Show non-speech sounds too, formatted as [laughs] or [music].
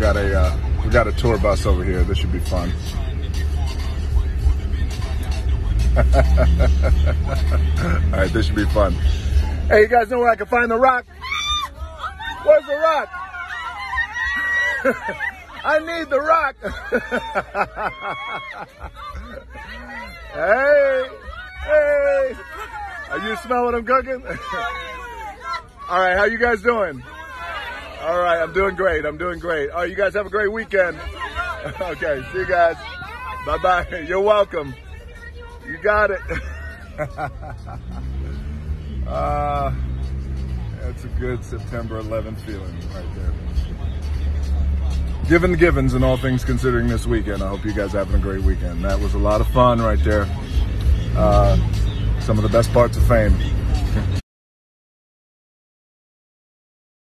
got a uh, we got a tour bus over here. This should be fun. [laughs] All right, this should be fun. Hey, you guys know where I can find the rock? Where's the rock? [laughs] I need the rock. [laughs] hey, hey. Are you smell what I'm cooking? All right, how you guys doing? I'm doing great. I'm doing great. All right, you guys have a great weekend. [laughs] okay, see you guys. Bye bye. [laughs] You're welcome. You got it. [laughs] uh, that's a good September 11th feeling right there. Given the givens and all things considering this weekend, I hope you guys having a great weekend. That was a lot of fun right there. Uh, some of the best parts of fame.